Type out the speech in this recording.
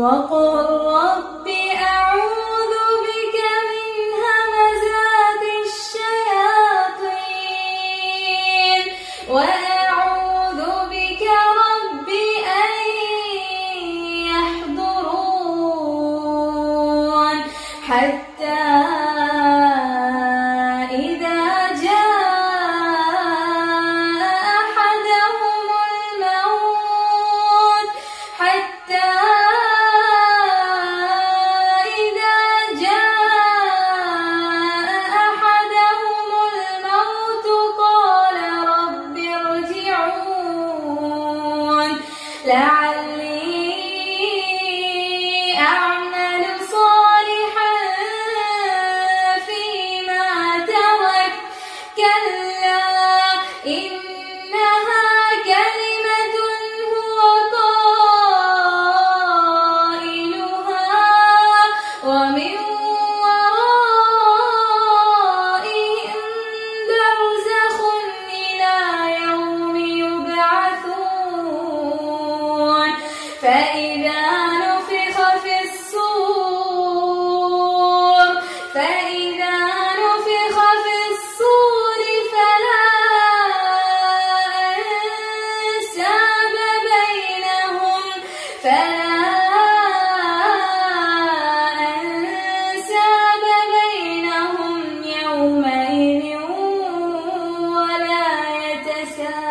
وقل رب أعوذ بك من همزات الشياطين وأعوذ بك رب أن يحضرون حتى لعل فإذا نفخ في الصور فإذا نفخ في الصور فلا أنساب بينهم فلا أنساب بينهم يومئذ ولا يتساءلون